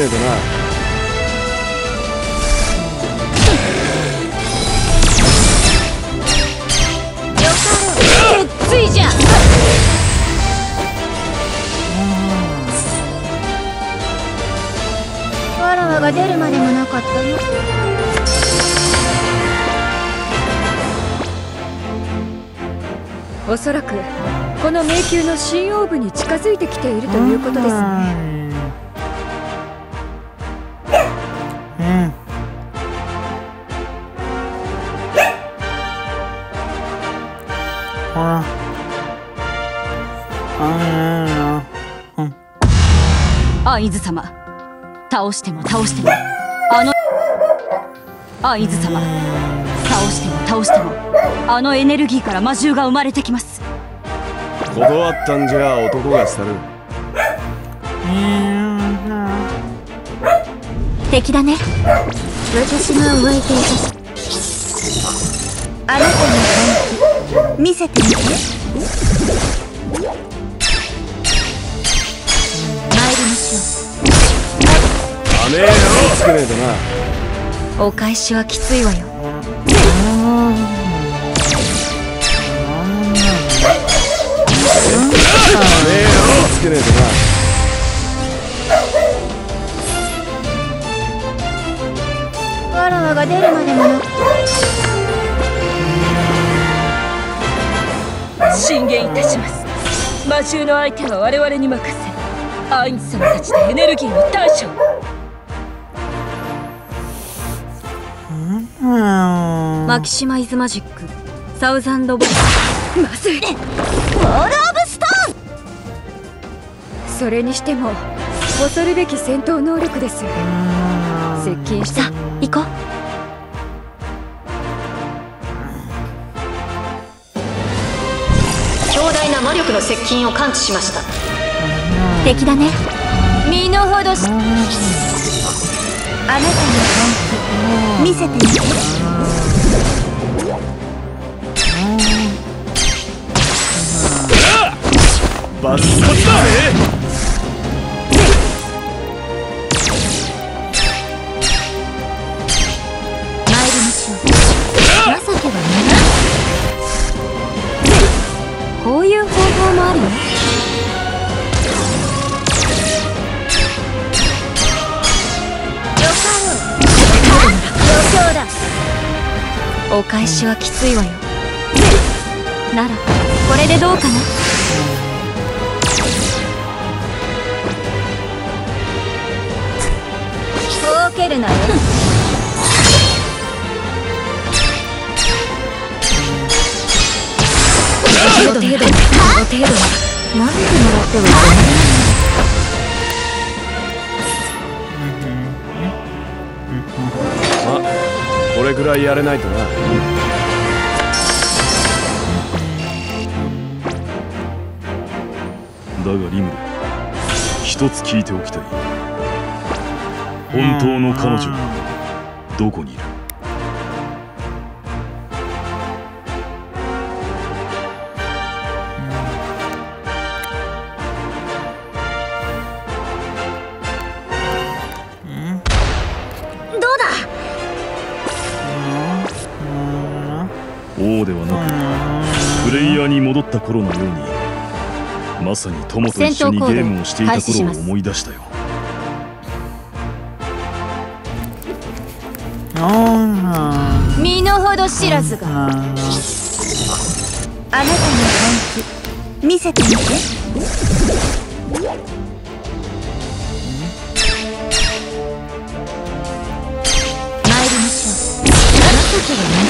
ねえとな。よかろうてっついじゃわらわが出るまでもなかったよおそらくこの迷宮の新王部に近づいてきているということですね倒しても倒しても。あのアイズ様。倒しても倒しても。あのエネルギーから魔獣が生まれてきます。断ったんじゃ男が去る。敵だね。私が動いていたしあなたの本気見せてみて甘えよつけねえとな。おお返しはきついわよ。甘えよつけねえとな。ょうわらわが出るまでもな。進言いたします。魔獣の相手は我々に任せ。アインズ様たちでエネルギーの対処マキシマイズマジック。サウザンドボまずい。ボールオブストーン。それにしても恐るべき戦闘能力です。接近した。行こう。強大な魔力の接近を感知しました。敵だね。身の程し。あなたの本気。見せてみてバスコチだねこういう方法もあるよお返しはきついわよ。ならこれでどうかな？けるなよ。この程度この程度舐めてもらってはいけないこれくらいやれないとなだがリムル一つ聞いておきたい本当の彼女はどこにいる？どうだ？王ではなくプレイヤーに戻った頃のようにまさに友と一緒にゲームをしていた頃を思い出したよ身の程知らずが。あなたの本気。見せてみて。参りましょう。情けがない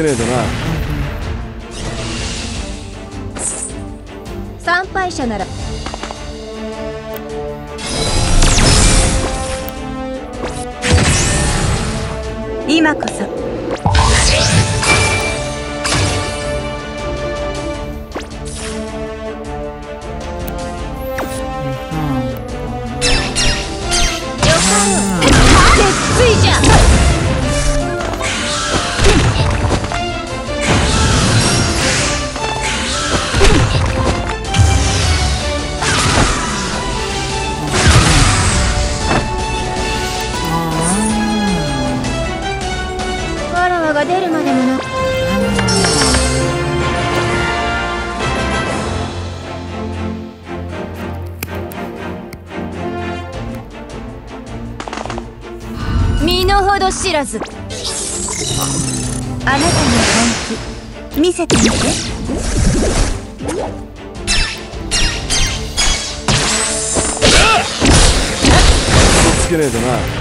けねえとな。参拝者なら。今こそ。せてみて。つけねえとな。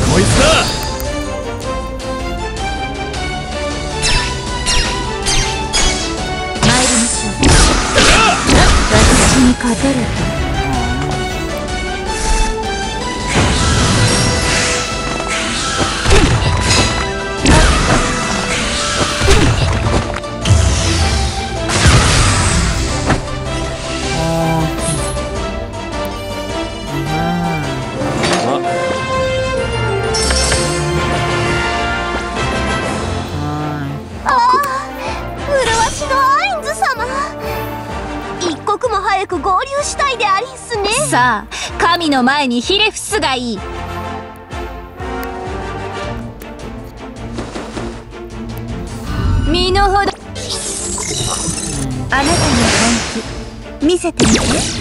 こいつだ。にひれ伏すがいい。身の程。あなたの本気。見せてみて。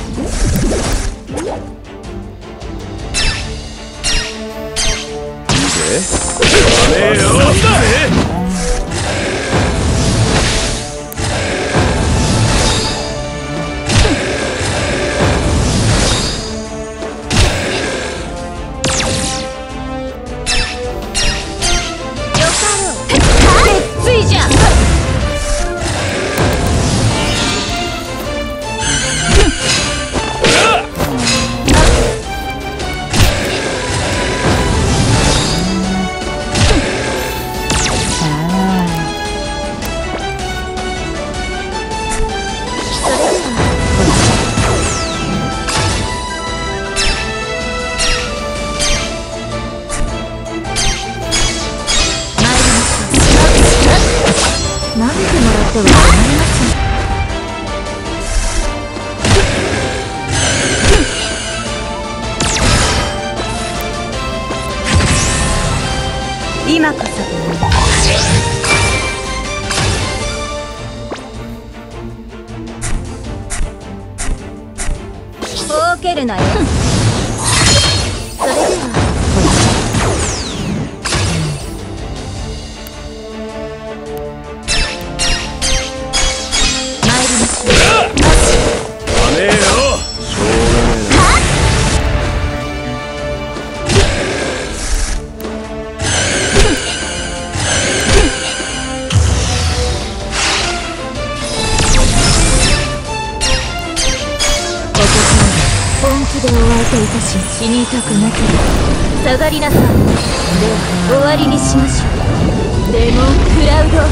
でお相手いたし死にたくなければ。下がりなさいでは終わりにしましょう。デモンクラウドバー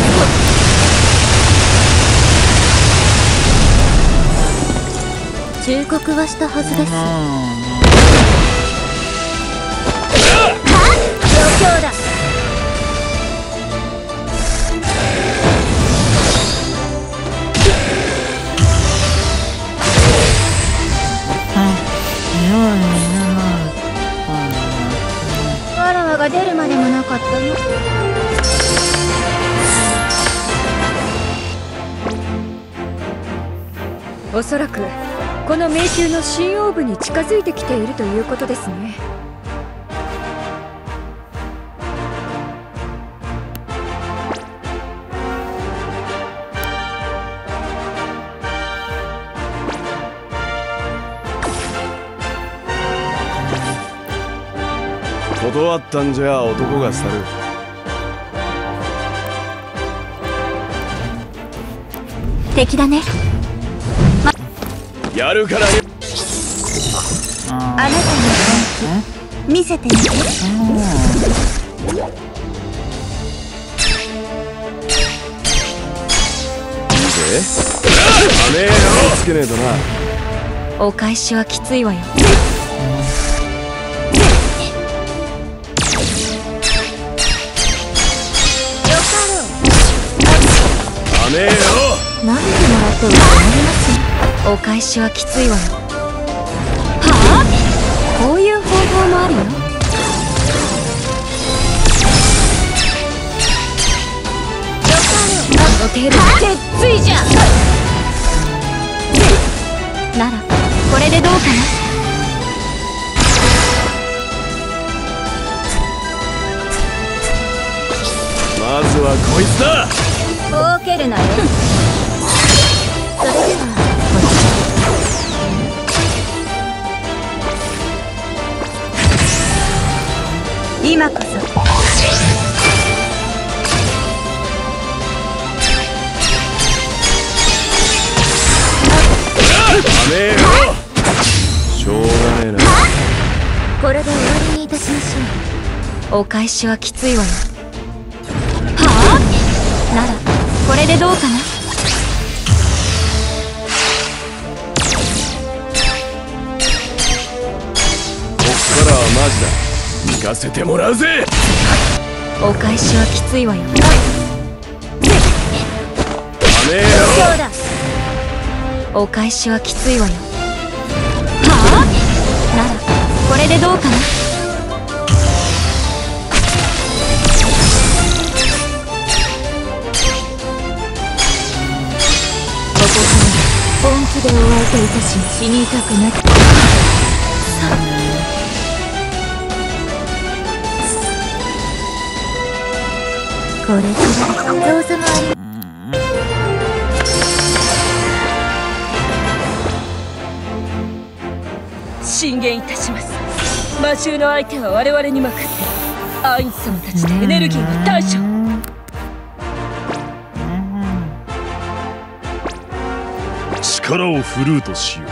スト忠告は？したはずです状況だが出るまでもなかったよおそらくこの迷宮の新王部に近づいてきているということですね。断ったんじゃ男が去る。敵だね。やるからよあなたの本気。見せてみてえね。えよつけねえとなお返しはきついわよと思います。お返しはきついわよはあ？こういう方法もあるよあの程度鉄ついじゃ。ならこれでどうかまずはこいつだ。なとぼけるなよ今こそ。あねえよしょうがねえな。これで終わりにいたしましょお返しはきついわようならこれでどうかな？かせてもらうぜ。お返しはきついわよ。あねえよそうだお返しはきついわよ。ならこれでどうかな？本気でお相手いたし死にたくなってこれくらい。どうぞまり。進言いたします。魔獣の相手は我々に任せアイン様たちでエネルギーを対処。力を振るうとしよ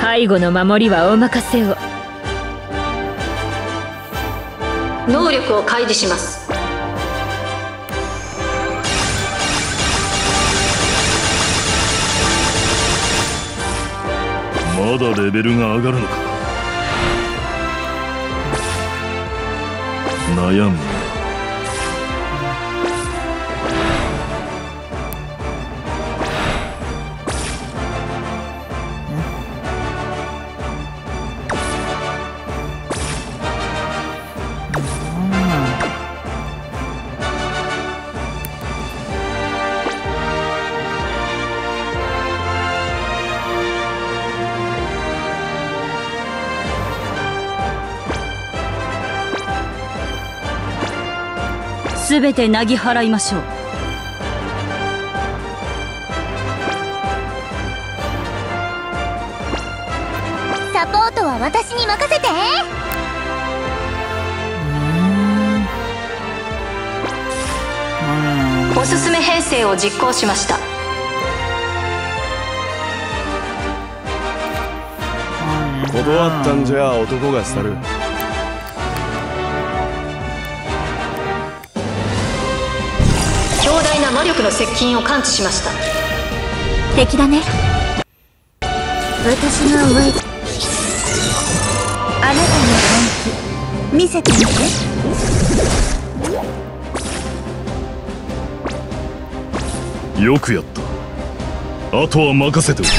背後の守りはお任せを能力を開示します。まだレベルが上がるのか。悩む。全てなぎ払いましょう。サポートは私に任せて。おすすめ編成を実行しました。断ったんじゃ男が去る大な魔力の接近を感知しました。敵だね。私が覚えてあなたの本気。見せてみて。よくやった。あとは任せておけ。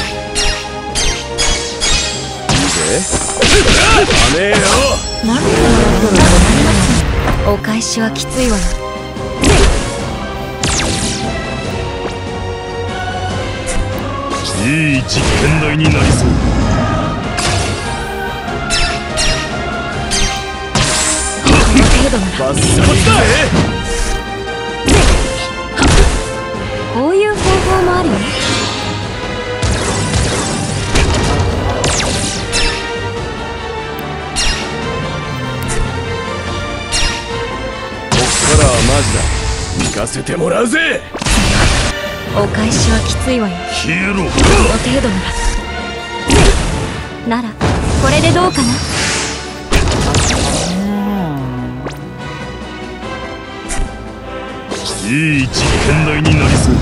お返しはきついわよいい実験台になりそう。バッサリぜこういう方法もあるよこっからはマジだ。行かせてもらうぜ。お返しはきついわよ消えろ。この程度なら。ならこれでどうかな？いい実験台になりそう。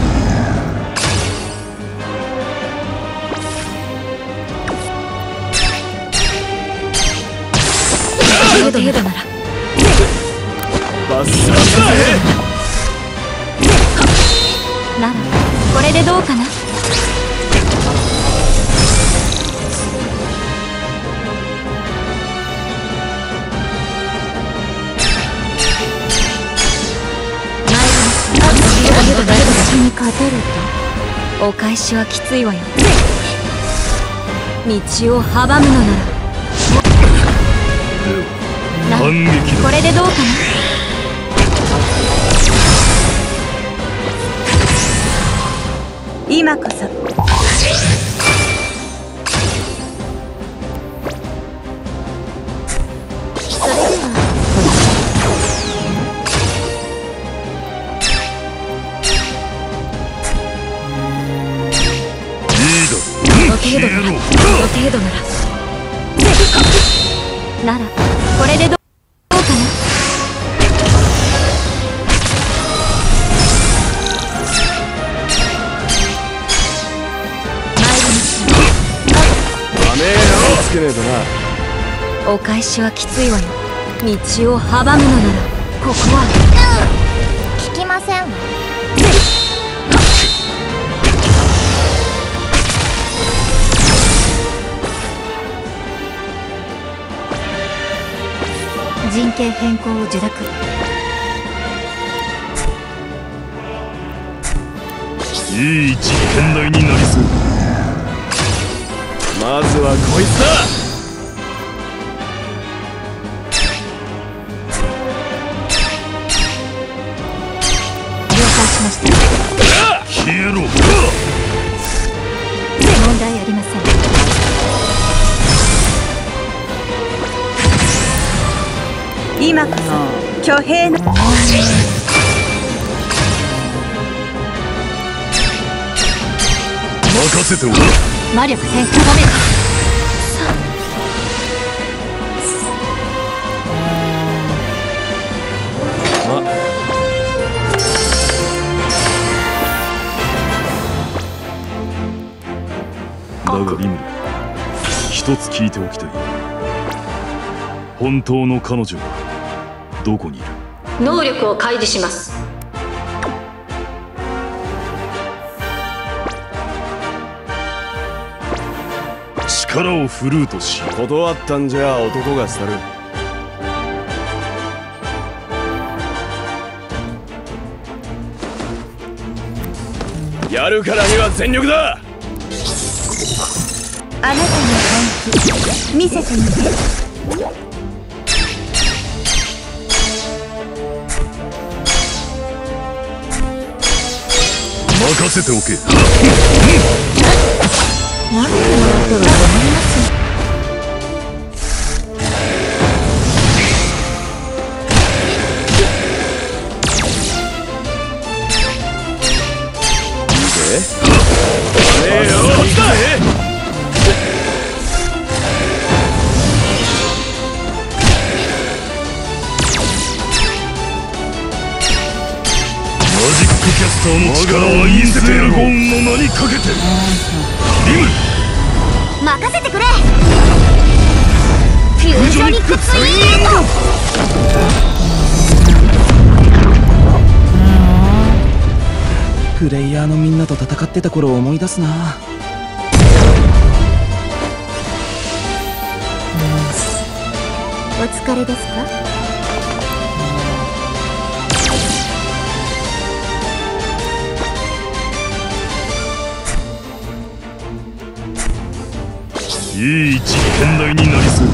なならこれでどうかな？お返しはきついわよ。道を阻むのなら。な反撃だ。これでどうかな。今こそそなお返しはきついわよ。道を阻むのならここは。聞きません。わ陣形変更を受諾。いい実験台になりそう。まずはこいつだ挙兵の。任せておけ。魔力変更ダメだがリムル一つ聞いておきたい。本当の彼女はどこに？いる能力を開示します。力を振るうとし断ったんじゃ男が去る。やるからには全力だ。あなたの本気見せてみて任せておけ。何でもらっては困りますええよ力はインルゴーンの名にかけて。リム。任せてくれ。フュージョニックツインエンドプレイヤーのみんなと戦ってた頃を思い出すな。お疲れですか？いい実験台になりそう。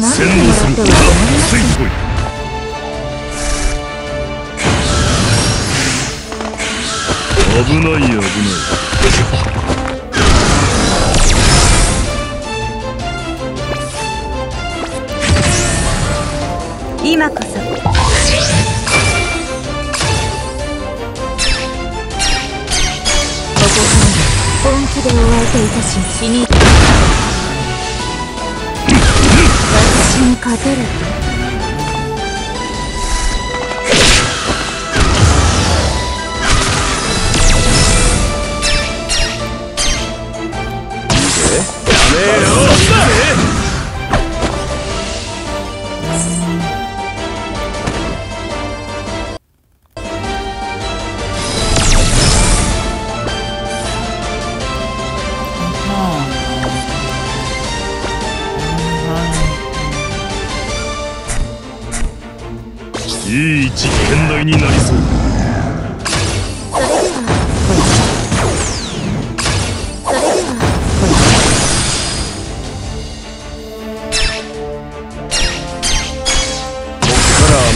それでは洗脳するついてこい危ない危ない今こそ。本気でお相手いたし死に。私に勝てる。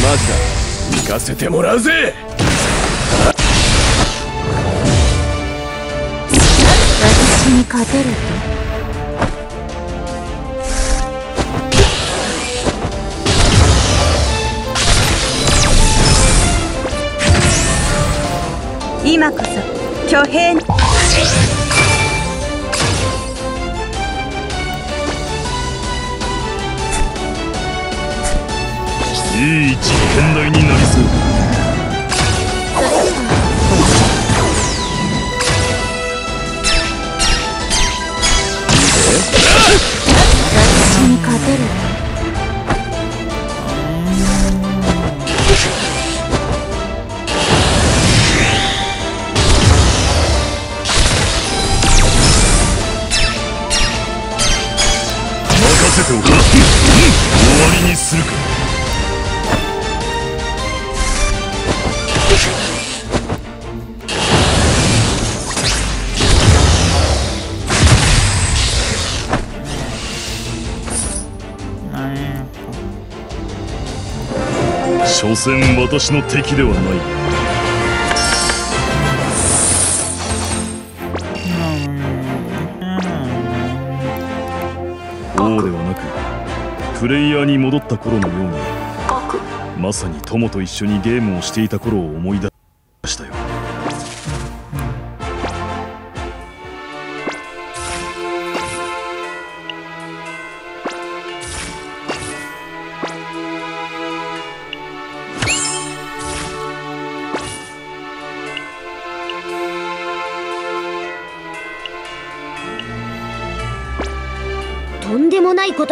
マジだ行かせてもらうぜ。私に勝てると。今こそ挙兵いい実験台になりそう。私に勝てる任せておけ終わりにするか所詮私の敵ではない。王ではなくプレイヤーに戻った頃のようにまさに友と一緒にゲームをしていた頃を思い出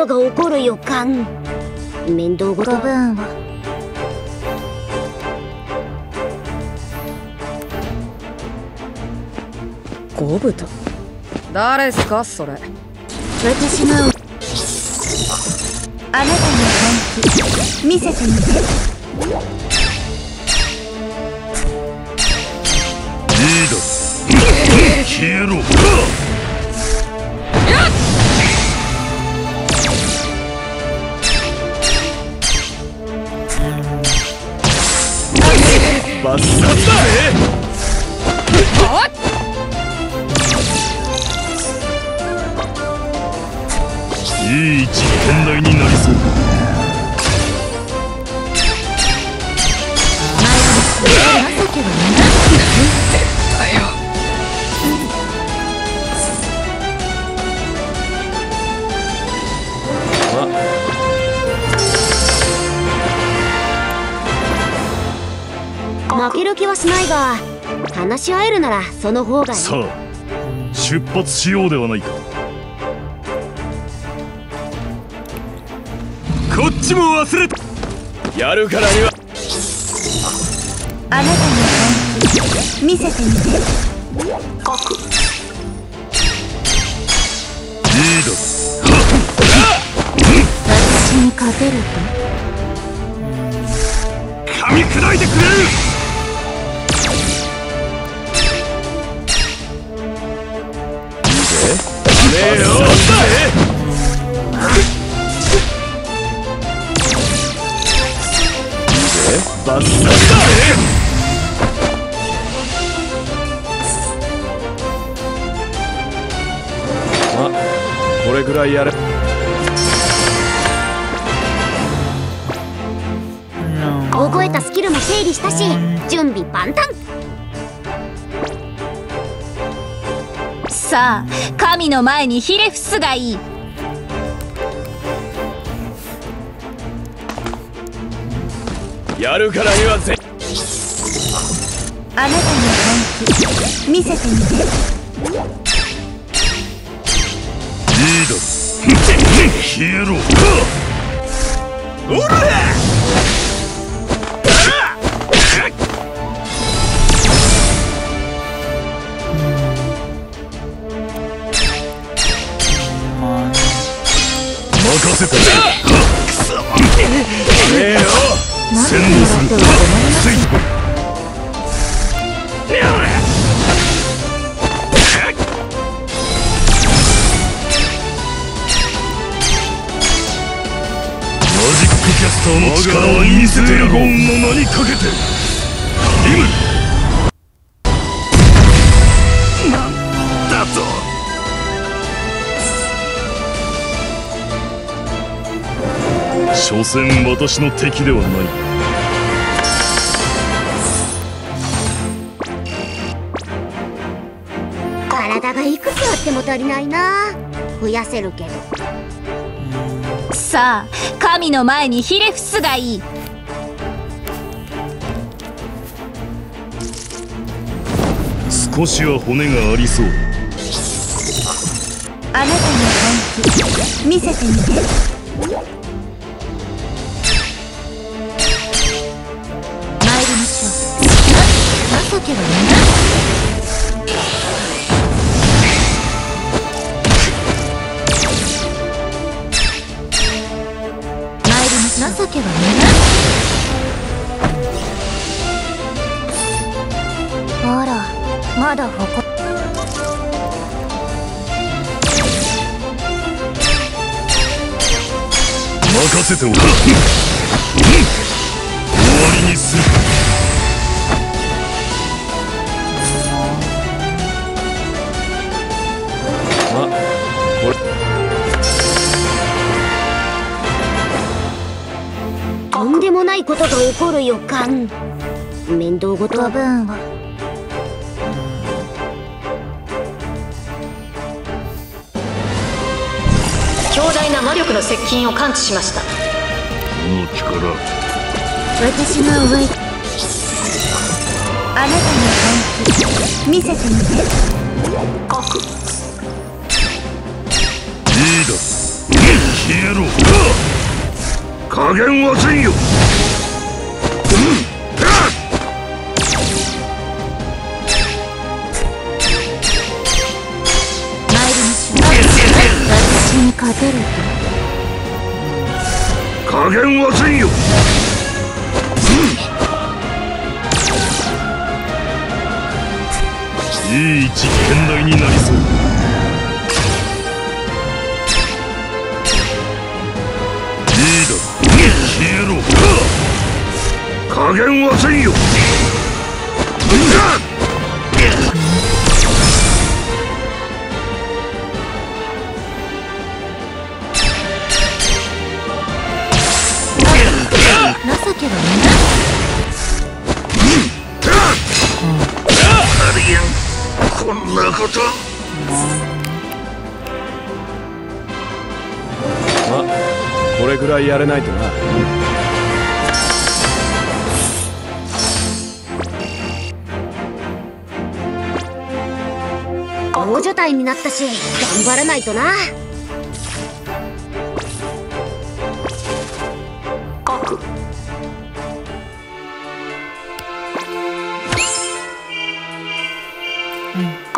ことが起こる予感。面倒ごとご分。をゴブタ誰っすか？それ。私の。あなたの本気。見せてみて。消えろいい実験台になりそう。しないが話し合えるならその方がいい。さあ出発しようではないか。こっちも忘れた。やるからには。あなたの本気見せてみて。いいだ私に勝てる噛み砕いてくれるれぐらいやれ。覚えたスキルも整理したし準備万端。さあ神の前にひれ伏すがいい。やるからにはぜあなたの本気見せてみて消えろおら。任せたねえよ。洗脳するせてやろうの名にかけてリムなんだ。と所詮私の敵ではない体がいくつあっても足りないな増やせるけどさあ神の前にひれ伏すがいい少しは骨がありそう。あなたの本気見せてみて。参りましょう。情けはな参りましょう情けはなまだほこ任せておく。終わりにする。まこれ。とんでもないことが起こる予感。面倒ごと。ご分。を魔力の接近を感知しました。この力私が終えあなたの本気。見せてみて。いいだ消えろ。加減はせんよ。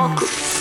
Oh.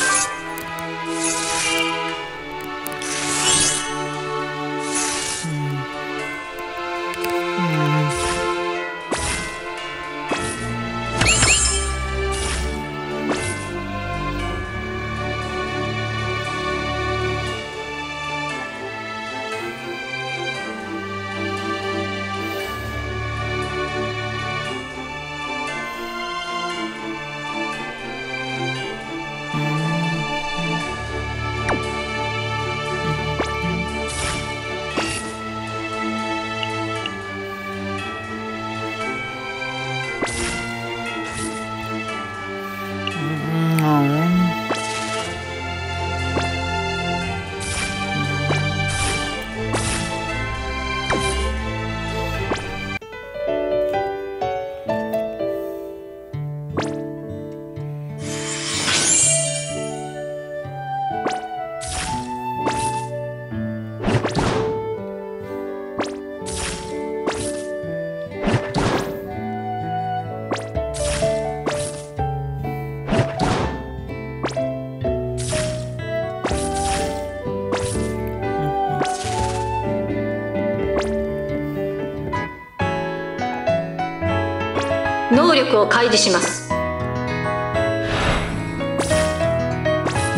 能力を開示します。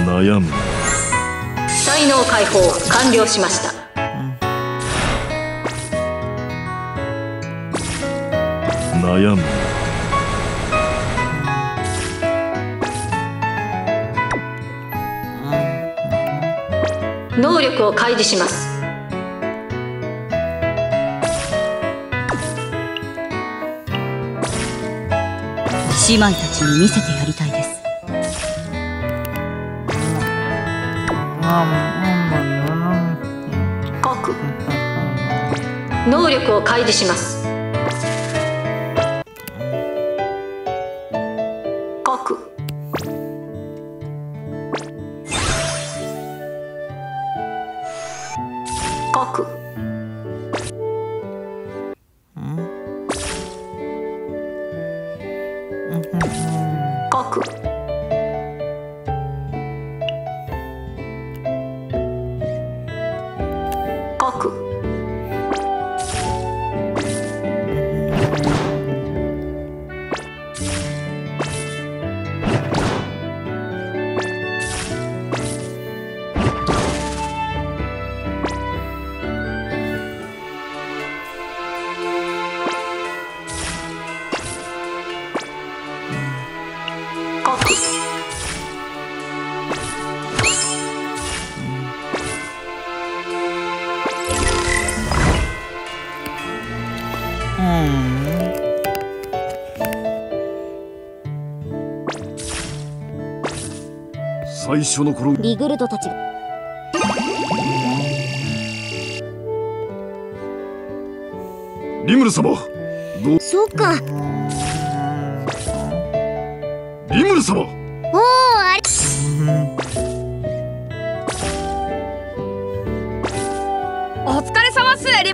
悩む。才能解放完了しました。悩む。能力を開示します姉妹たちに見せてやりたいです。核能力を開示します初の頃。リグルドたちが。リムル様。どう？そうか。リムル様。おおあれ。お疲れ様っすリ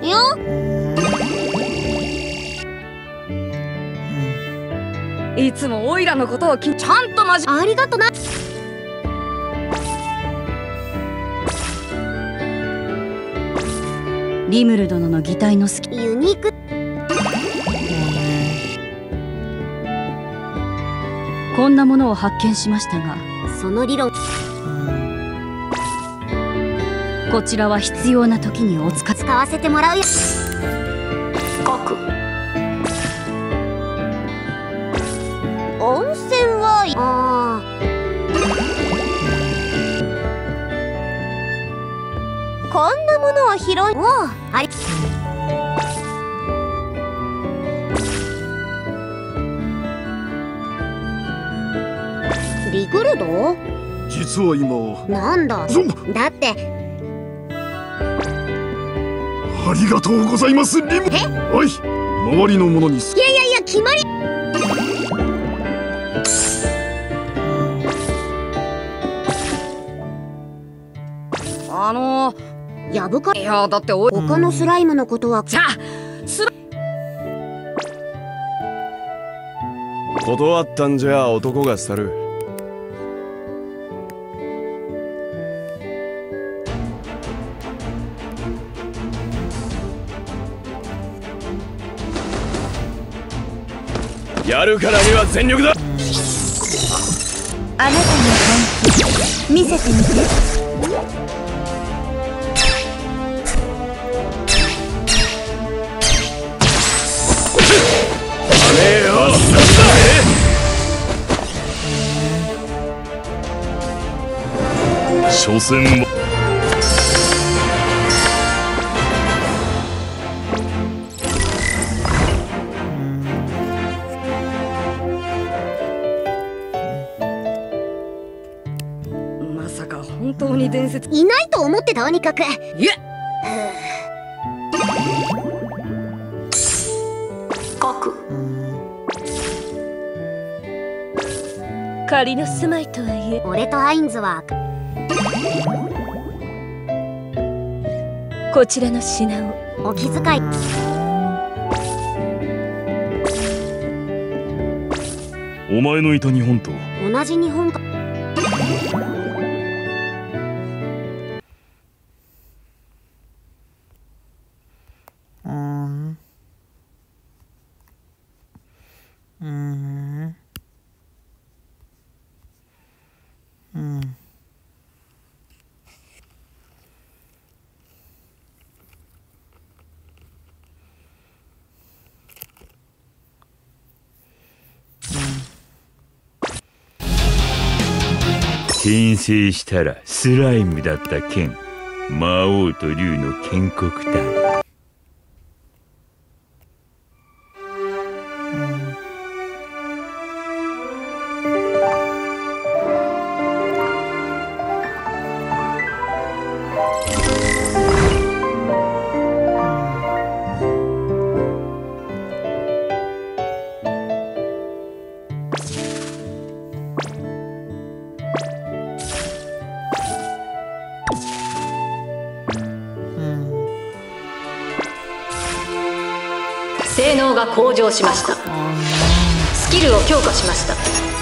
いつもオイラのことをきちゃんとまじ。ありがとなリムル殿の擬態の好き。ユニーク。こんなものを発見しましたが。その理論。こちらは必要な時にお使い使わせてもらうよ広いおおありリクルド？実は今なんだ？そだって。ありがとうございますリム。おい。周りの者にいやいやいや決まり。あのやぶか？いやだって他のスライムのことはじゃあスラ断ったんじゃ男が去る。やるからには全力だ。あなたの本気見せてみて所詮は。まさか本当に伝説。いないと思ってたとにかく。いえ。核仮の住まいとはいえ。俺とアインズはこちらの品を。お気遣い。お前のいた日本と同じ日本か転生したらスライムだった剣。魔王と竜の建国だ向上しました。スキルを強化しました。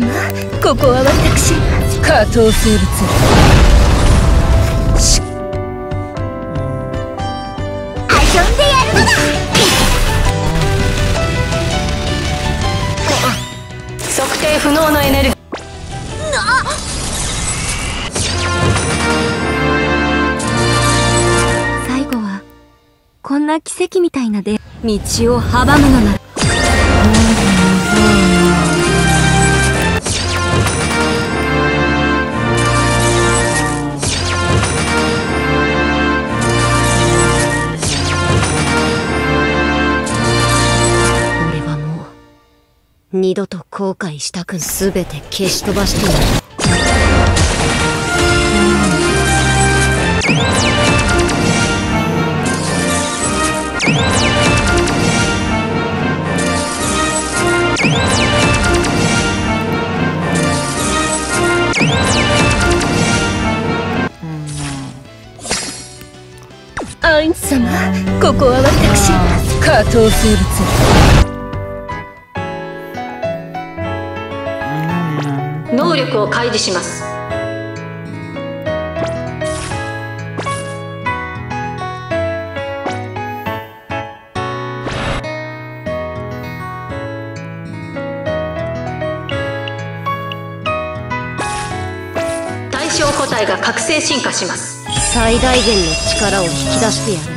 様ここは私下等生物。し遊んでやるのだ。っ。測定不能のエネルギー。最後はこんな奇跡みたいなで道を阻むのなら。後悔したく全て消し飛ばしてやる。アインズ様ここは私下等生物能力を開示します。対象個体が覚醒進化します。最大限の力を引き出してやる。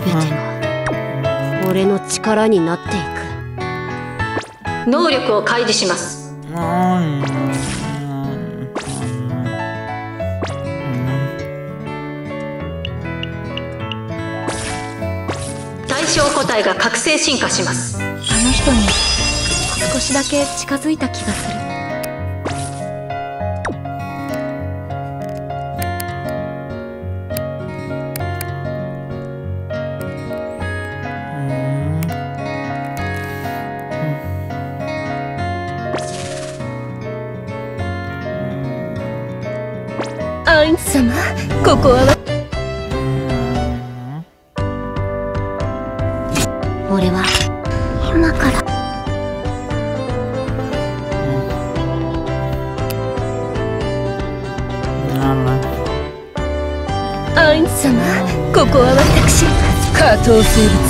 全てが俺の力になっていく。能力を開示します。対象個体が覚醒進化します。あの人に少しだけ近づいた気がする下